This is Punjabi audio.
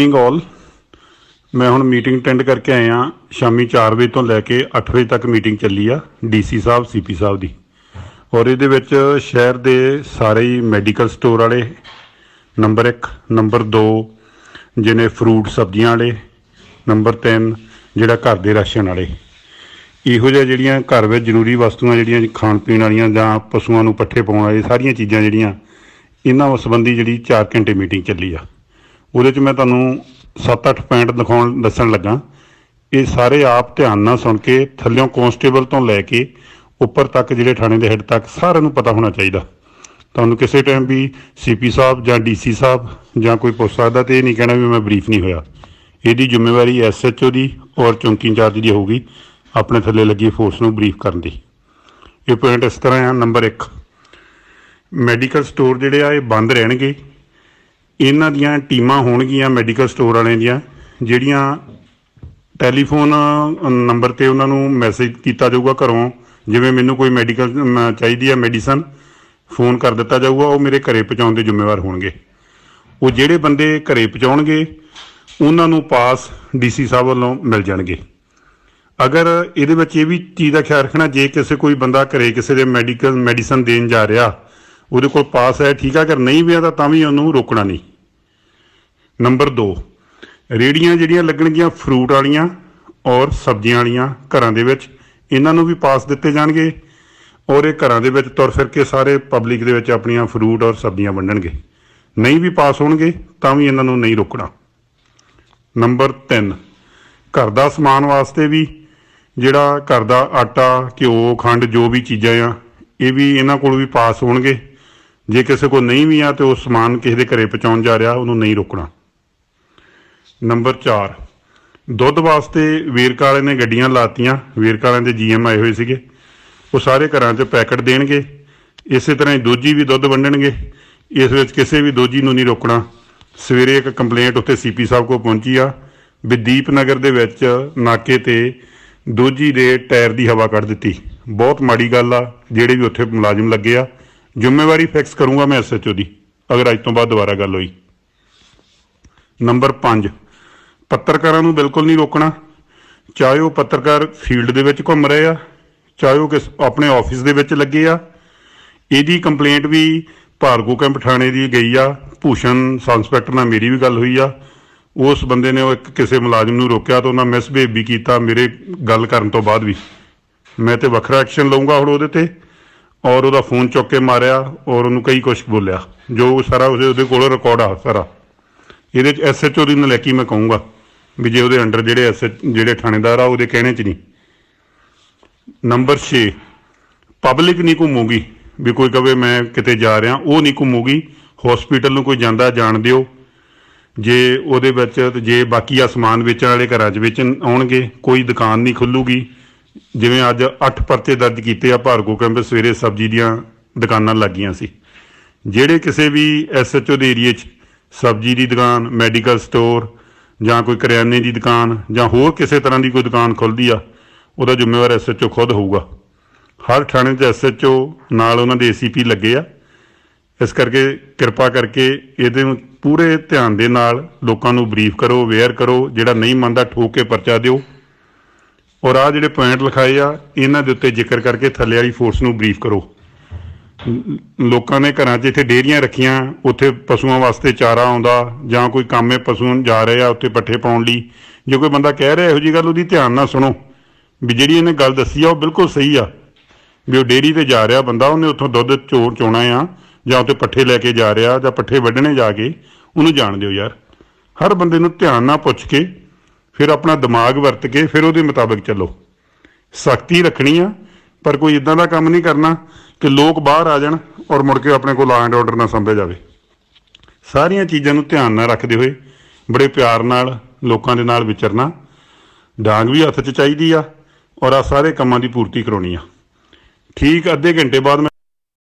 ਮੋਰਨਿੰਗ ਆਲ ਮੈਂ ਹੁਣ ਮੀਟਿੰਗ ਅਟੈਂਡ ਕਰਕੇ ਆਇਆ ਸ਼ਾਮੀ 4 ਵਜੇ ਤੋਂ ਲੈ ਕੇ 8 ਵਜੇ ਤੱਕ ਮੀਟਿੰਗ ਚੱਲੀ ਆ ਡੀਸੀ ਸਾਹਿਬ ਸੀਪੀ ਸਾਹਿਬ ਦੀ। ਔਰ ਇਹਦੇ ਵਿੱਚ ਸ਼ਹਿਰ ਦੇ ਸਾਰੇ ਹੀ ਮੈਡੀਕਲ ਸਟੋਰ ਵਾਲੇ ਨੰਬਰ 1 ਨੰਬਰ 2 ਜਿਹਨੇ ਫਰੂਟ ਸਬਜ਼ੀਆਂ ਵਾਲੇ ਨੰਬਰ 3 ਜਿਹੜਾ ਘਰ ਦੇ ਰਾਸ਼ਨ ਵਾਲੇ। ਇਹੋ ਜਿਹੀਆਂ ਜਿਹੜੀਆਂ ਘਰ ਵਿੱਚ ਜ਼ਰੂਰੀ ਵਸਤੂਆਂ ਜਿਹੜੀਆਂ ਖਾਣ ਪੀਣ ਵਾਲੀਆਂ ਜਾਂ ਪਸ਼ੂਆਂ ਨੂੰ ਪੱਠੇ ਪਾਉਣ ਵਾਲੀ ਸਾਰੀਆਂ ਚੀਜ਼ਾਂ ਜਿਹੜੀਆਂ, ਇਹਨਾਂ ਸੰਬੰਧੀ ਜਿਹੜੀ 4 ਘੰਟੇ ਮੀਟਿੰਗ ਚੱਲੀ ਆ। ਉਹਦੇ 'ਚ ਮੈਂ ਤੁਹਾਨੂੰ 7-8 ਪੁਆਇੰਟ ਦਿਖਾਉਣ, ਦੱਸਣ ਲੱਗਾ। ਇਹ ਸਾਰੇ ਆਪ ਧਿਆਨ ਨਾਲ ਸੁਣ ਕੇ, ਥੱਲਿਓਂ ਕਨਸਟੇਬਲ ਤੋਂ ਲੈ ਕੇ ਉੱਪਰ ਤੱਕ ਜਿਹੜੇ ਥਾਣੇ ਦੇ ਹੈੱਡ ਤੱਕ ਸਾਰਿਆਂ ਨੂੰ ਪਤਾ ਹੋਣਾ ਚਾਹੀਦਾ। ਤੁਹਾਨੂੰ ਕਿਸੇ ਟਾਈਮ ਵੀ ਸੀਪੀ ਸਾਹਿਬ ਜਾਂ ਡੀਸੀ ਸਾਹਿਬ ਜਾਂ ਕੋਈ ਪੁੱਛ ਸਕਦਾ ਤੇ ਇਹ ਨਹੀਂ ਕਹਿਣਾ ਵੀ ਮੈਂ ਬਰੀਫ ਨਹੀਂ ਹੋਇਆ। ਇਹਦੀ ਜ਼ਿੰਮੇਵਾਰੀ ਐਸਐਚਓ ਦੀ ਔਰ ਚੌਂਕੀ ਇੰਚਾਰਜ ਦੀ ਹੋਊਗੀ, ਆਪਣੇ ਥੱਲੇ ਲੱਗੀ ਫੋਰਸ ਨੂੰ ਬਰੀਫ ਕਰਨ ਦੀ। ਇਹ ਪੁਆਇੰਟ ਇਸ ਤਰ੍ਹਾਂ ਆ ਨੰਬਰ 1 ਮੈਡੀਕਲ ਸਟੋਰ ਜਿਹੜੇ ਆ, ਇਹ ਬੰਦ ਰਹਿਣਗੇ। ਇਹਨਾਂ ਦੀਆਂ ਟੀਮਾਂ ਹੋਣਗੀਆਂ ਮੈਡੀਕਲ ਸਟੋਰ ਵਾਲਿਆਂ ਦੀਆਂ, ਜਿਹੜੀਆਂ ਟੈਲੀਫੋਨ ਨੰਬਰ ਤੇ ਉਹਨਾਂ ਨੂੰ ਮੈਸੇਜ ਕੀਤਾ ਜਾਊਗਾ ਘਰੋਂ, ਜਿਵੇਂ ਮੈਨੂੰ ਕੋਈ ਮੈਡੀਕਲ ਚਾਹੀਦੀ ਹੈ ਮੈਡੀਸਨ, ਫੋਨ ਕਰ ਦਿੱਤਾ ਜਾਊਗਾ, ਉਹ ਮੇਰੇ ਘਰੇ ਪਹੁੰਚਾਉਣ ਦੇ ਜ਼ਿੰਮੇਵਾਰ ਹੋਣਗੇ। ਉਹ ਜਿਹੜੇ ਬੰਦੇ ਘਰੇ ਪਹੁੰਚਾਉਣਗੇ, ਉਹਨਾਂ ਨੂੰ ਪਾਸ ਡੀਸੀ ਸਾਹਿਬ ਵੱਲੋਂ ਮਿਲ ਜਾਣਗੇ। ਅਗਰ ਇਹਦੇ ਵਿੱਚ ਇਹ ਵੀ ਚੀਜ਼ ਦਾ ਖਿਆਲ ਰੱਖਣਾ, ਜੇ ਕਿਸੇ ਕੋਈ ਬੰਦਾ ਘਰੇ ਕਿਸੇ ਦੇ ਮੈਡੀਕਲ, ਮੈਡੀਸਨ ਦੇਣ ਜਾ ਰਿਹਾ ਉਹਦੇ ਕੋਲ ਪਾਸ ਹੈ, ਠੀਕ ਆ, ਅਗਰ ਨਹੀਂ ਵੀ ਆ ਤਾਂ ਤਾਂ ਵੀ ਉਹਨੂੰ ਰੋਕਣਾ ਨਹੀਂ। ਨੰਬਰ 2 ਰੇੜੀਆਂ ਜਿਹੜੀਆਂ ਲੱਗਣਗੀਆਂ ਫਰੂਟ ਵਾਲੀਆਂ ਔਰ ਸਬਜ਼ੀਆਂ ਵਾਲੀਆਂ ਘਰਾਂ ਦੇ ਵਿੱਚ, ਇਹਨਾਂ ਨੂੰ ਵੀ ਪਾਸ ਦਿੱਤੇ ਜਾਣਗੇ ਔਰ ਇਹ ਘਰਾਂ ਦੇ ਵਿੱਚ ਤੁਰ ਫਿਰ ਕੇ ਸਾਰੇ ਪਬਲਿਕ ਦੇ ਵਿੱਚ ਆਪਣੀਆਂ ਫਰੂਟ ਔਰ ਸਬਜ਼ੀਆਂ ਵੰਡਣਗੇ। ਨਹੀਂ ਵੀ ਪਾਸ ਹੋਣਗੇ ਤਾਂ ਵੀ ਇਹਨਾਂ ਨੂੰ ਨਹੀਂ ਰੋਕਣਾ। ਨੰਬਰ 3 ਘਰ ਦਾ ਸਮਾਨ ਵਾਸਤੇ ਵੀ ਜਿਹੜਾ ਘਰ ਦਾ ਆਟਾ, ਘਿਓ, ਖੰਡ ਜੋ ਵੀ ਚੀਜ਼ਾਂ ਆ, ਇਹ ਵੀ ਇਹਨਾਂ ਕੋਲ ਵੀ ਪਾਸ ਹੋਣਗੇ। ਜੇ ਕਿਸੇ ਕੋਲ ਨਹੀਂ ਵੀ ਆ ਤੇ ਉਹ ਸਮਾਨ ਕਿਸੇ ਦੇ ਘਰੇ ਪਹੁੰਚਾਉਣ ਜਾ ਰਿਹਾ, ਉਹਨੂੰ ਨਹੀਂ ਰੋਕਣਾ। ਨੰਬਰ 4 ਦੁੱਧ ਵਾਸਤੇ ਵੇਰਕਾ ਵਾਲੇ ਨੇ ਗੱਡੀਆਂ ਲਾਤੀਆਂ। ਵੇਰਕਾ ਵਾਲਿਆਂ ਦੇ ਜੀਐਮ ਆਏ ਹੋਏ ਸੀਗੇ। ਉਹ ਸਾਰੇ ਘਰਾਂ 'ਚ ਪੈਕਟ ਦੇਣਗੇ। ਇਸੇ ਤਰ੍ਹਾਂ ਹੀ ਦੋਜੀ ਵੀ ਦੁੱਧ ਵੰਡਣਗੇ। ਇਸ ਵਿੱਚ ਕਿਸੇ ਵੀ ਦੋਜੀ ਨੂੰ ਨਹੀਂ ਰੋਕਣਾ। ਸਵੇਰੇ ਇੱਕ ਕੰਪਲੇਂਟ ਉੱਥੇ ਸੀਪੀ ਸਾਹਿਬ ਕੋਲ ਪਹੁੰਚੀ ਆ। ਵੀ ਦੀਪਨਗਰ ਦੇ ਵਿੱਚ ਨਾਕੇ ਤੇ ਦੋਜੀ ਦੇ ਟਾਇਰ ਦੀ ਹਵਾ ਕੱਢ ਦਿੱਤੀ। ਬਹੁਤ ਮਾੜੀ ਗੱਲ ਆ, ਜਿਹੜੇ ਵੀ ਉੱਥੇ ਮੁਲਾਜ਼ਮ ਲੱਗੇ ਆ। ਜ਼ਿੰਮੇਵਾਰੀ ਫਿਕਸ ਕਰੂੰਗਾ ਮੈਂ ਐਸਐਚਓ ਦੀ, ਅਗਰ ਅੱਜ ਤੋਂ ਬਾਅਦ ਦੁਬਾਰਾ ਗੱਲ ਹੋਈ। ਨੰਬਰ 5 ਪੱਤਰਕਾਰਾਂ ਨੂੰ ਬਿਲਕੁਲ ਨਹੀਂ ਰੋਕਣਾ। ਚਾਹੇ ਉਹ ਪੱਤਰਕਾਰ ਫੀਲਡ ਦੇ ਵਿੱਚ ਘੁੰਮ ਰਹੇ ਆ, ਚਾਹੇ ਉਹ ਕਿਸ, ਆਪਣੇ ਆਫਿਸ ਦੇ ਵਿੱਚ ਲੱਗੇ ਆ। ਇਹਦੀ ਕੰਪਲੇਂਟ ਵੀ ਭਾਰਗੋ ਕੈਂਪ ਥਾਣੇ ਦੀ ਗਈ ਆ। ਭੂਸ਼ਣ ਸਬ ਇੰਸਪੈਕਟਰ ਨਾਲ ਮੇਰੀ ਵੀ ਗੱਲ ਹੋਈ ਆ। ਉਸ ਬੰਦੇ ਨੇ ਉਹ ਇੱਕ ਕਿਸੇ ਮੁਲਾਜ਼ਮ ਨੂੰ ਰੋਕਿਆ ਤਾਂ ਉਹਨਾਂ ਮਿਸਬਿਹੇਵ ਵੀ ਕੀਤਾ ਮੇਰੇ ਗੱਲ ਕਰਨ ਤੋਂ ਬਾਅਦ ਵੀ। ਮੈਂ ਤੇ ਵੱਖਰਾ ਐਕਸ਼ਨ ਲਵਾਂਗਾ ਹੁਣ ਉਹਦੇ ਤੇ। ਔਰ ਉਹਦਾ ਫੋਨ ਚੁੱਕ ਕੇ ਮਾਰਿਆ ਔਰ ਉਹਨੂੰ ਕਈ ਕੁਝ ਬੋਲਿਆ। ਜੋ ਸਾਰਾ ਉਹਦੇ ਉਹਦੇ ਕੋਲ ਰਿਕਾਰਡ ਆ ਸਾਰਾ। ਇਹਦੇ ਚ ਐਸਐਚਓ ਦੀ ਨਲੈਕੀ ਮੈਂ ਕਹੂੰਗਾ ਵੀ ਜੇ ਉਹਦੇ ਅੰਡਰ ਜਿਹੜੇ ਐਸ ਜਿਹੜੇ ਥਾਣੇਦਾਰ ਆ, ਉਹਦੇ ਕਹਿਣੇ ਚ ਨਹੀਂ। ਨੰਬਰ 6 ਪਬਲਿਕ ਨਹੀਂ ਘੁੰਮੂਗੀ ਵੀ ਕੋਈ ਕਵੇ ਮੈਂ ਕਿਤੇ ਜਾ ਰਿਹਾ, ਉਹ ਨਹੀਂ ਘੁੰਮੂਗੀ। ਹਸਪੀਟਲ ਨੂੰ ਕੋਈ ਜਾਂਦਾ ਜਾਣ ਦਿਓ। ਜੇ ਉਹਦੇ ਵਿੱਚ, ਜੇ ਬਾਕੀ ਆ ਸਮਾਨ ਵੇਚਣ ਵਾਲੇ ਘਰਾਂ 'ਚ ਵੇਚਣ ਆਉਣਗੇ, ਕੋਈ ਦੁਕਾਨ ਨਹੀਂ ਖੁੱਲੂਗੀ। ਜਿਵੇਂ ਅੱਜ 8 ਪਰਚੇ ਦਰਜ ਕੀਤੇ ਆ ਭਾਰਗੋ ਕੈਂਪ ਸਵੇਰੇ ਸਬਜ਼ੀ ਦੀਆਂ ਦੁਕਾਨਾਂ ਲੱਗੀਆਂ ਸੀ। ਜਿਹੜੇ ਕਿਸੇ ਵੀ ਐਸਐਚਓ ਦੇ ਏਰੀਏ 'ਚ ਸਬਜ਼ੀ ਦੀ ਦੁਕਾਨ ਮੈਡੀਕਲ ਸਟੋਰ ਜਾਂ ਕੋਈ ਕਰਿਆਨੇ ਦੀ ਦੁਕਾਨ ਜਾਂ ਹੋਰ ਕਿਸੇ ਤਰ੍ਹਾਂ ਦੀ ਕੋਈ ਦੁਕਾਨ ਖੁੱਲਦੀ ਆ, ਉਹਦਾ ਜ਼ਿੰਮੇਵਾਰ ਐਸਐਚਓ ਖੁਦ ਹੋਊਗਾ। ਹਰ ਥਾਣੇ 'ਚ ਐਸਐਚਓ ਨਾਲ ਉਹਨਾਂ ਦੇ ਏਸੀਪੀ ਲੱਗੇ ਆ। ਇਸ ਕਰਕੇ ਕਿਰਪਾ ਕਰਕੇ ਇਹਦੇ ਪੂਰੇ ਧਿਆਨ ਦੇ ਨਾਲ ਲੋਕਾਂ ਨੂੰ ਬਰੀਫ ਕਰੋ ਅਵੇਅਰ ਕਰੋ, ਜਿਹੜਾ ਨਹੀਂ ਮੰਨਦਾ ਠੋਕ ਕੇ ਪਰਚਾ ਦਿਓ। ਔਰ ਆ ਜਿਹੜੇ ਪੁਆਇੰਟ ਲਿਖਾਏ ਆ, ਇਹਨਾਂ ਦੇ ਉੱਤੇ ਜ਼ਿਕਰ ਕਰਕੇ ਥੱਲੇ ਵਾਲੀ ਫੋਰਸ ਨੂੰ ਬਰੀਫ ਕਰੋ। ਲੋਕਾਂ ਨੇ ਘਰਾਂ 'ਚ ਇੱਥੇ ਡੇਰੀਆਂ ਰੱਖੀਆਂ, ਉੱਥੇ ਪਸ਼ੂਆਂ ਵਾਸਤੇ ਚਾਰਾ ਆਉਂਦਾ, ਜਾਂ ਕੋਈ ਕੰਮੇ ਪਸ਼ੂ ਜਾ ਰਹੇ ਆ, ਉੱਥੇ ਪੱਠੇ ਪਾਉਣ ਲਈ। ਜੇ ਕੋਈ ਬੰਦਾ ਕਹਿ ਰਿਹਾ, ਇਹੋ ਜੀ ਗੱਲ ਉਹਦੀ ਧਿਆਨ ਨਾਲ ਸੁਣੋ। ਵੀ ਜਿਹੜੀ ਇਹਨੇ ਗੱਲ ਦੱਸੀ ਆ, ਉਹ ਬਿਲਕੁਲ ਸਹੀ ਆ। ਵੀ ਉਹ ਡੇਰੀ ਤੇ ਜਾ ਰਿਹਾ ਬੰਦਾ, ਉਹਨੇ ਉੱਥੋਂ ਦੁੱਧ ਚੋਰ ਚੋਣਾ ਆ, ਜਾਂ ਉੱਥੇ ਪੱਠੇ ਲੈ ਕੇ ਜਾ ਰਿਹਾ, ਜਾਂ ਪੱਠੇ ਵੱਢਣੇ ਜਾ ਕੇ, ਉਹਨੂੰ ਜਾਣ ਦਿਓ ਯਾਰ। ਹਰ ਬੰਦੇ ਨੂੰ ਧਿਆਨ ਨਾਲ ਪੁੱਛ ਕੇ ਫਿਰ ਆਪਣਾ ਦਿਮਾਗ ਵਰਤ ਕੇ ਫਿਰ ਉਹਦੇ ਮੁਤਾਬਕ ਚੱਲੋ। ਸਖਤੀ ਰੱਖਣੀ ਆ, ਪਰ ਕੋਈ ਇਦਾਂ ਦਾ ਕੰਮ ਨਹੀਂ ਕਰਨਾ ਕਿ ਲੋਕ ਬਾਹਰ ਆ ਜਾਣ ਔਰ ਮੁੜ ਕੇ ਆਪਣੇ ਕੋਲ ਲਾ ਐਂਡ ਆਰਡਰ ਨਾ ਸੰਭੇ ਜਾਵੇ। ਸਾਰੀਆਂ ਚੀਜ਼ਾਂ ਨੂੰ ਧਿਆਨ ਨਾਲ ਰੱਖਦੇ ਹੋਏ, ਬੜੇ ਪਿਆਰ ਨਾਲ ਲੋਕਾਂ ਦੇ ਨਾਲ ਵਿਚਰਨਾ ਡਾਂਗ ਵੀ ਹੱਥ 'ਚ ਚਾਹੀਦੀ ਆ ਔਰ ਆ ਸਾਰੇ ਕੰਮਾਂ ਦੀ ਪੂਰਤੀ ਕਰਾਉਣੀ ਆ। ਠੀਕ, ਅੱਧੇ ਘੰਟੇ ਬਾਅਦ ਮੈਂ